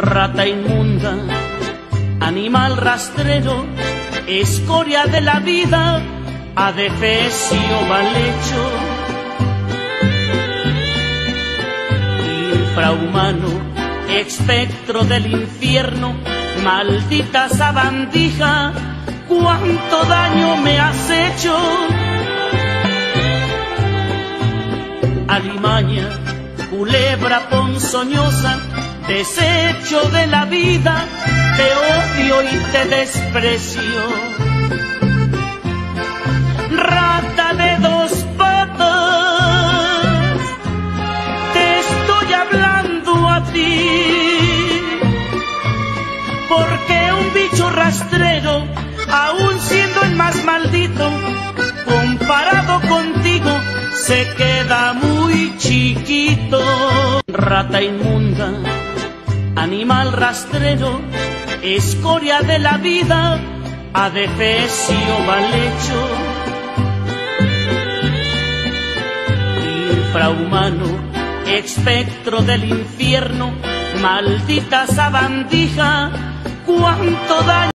rata inmunda, animal rastrero, escoria de la vida, adefesio mal hecho, infrahumano, espectro del infierno, maldita sabandija, cuánto daño me has hecho. Alimaña, culebra ponzoñosa, desecho de la vida, te odio y te desprecio. Rata de dos patas, te estoy hablando a ti, porque un bicho rastrero, aun siendo el más maldito, comparado contigo, se queda muy chiquito. Rata inmunda, animal rastrero, escoria de la vida, adefesio mal hecho. Infrahumano, espectro del infierno, maldita sabandija, cuánto daño.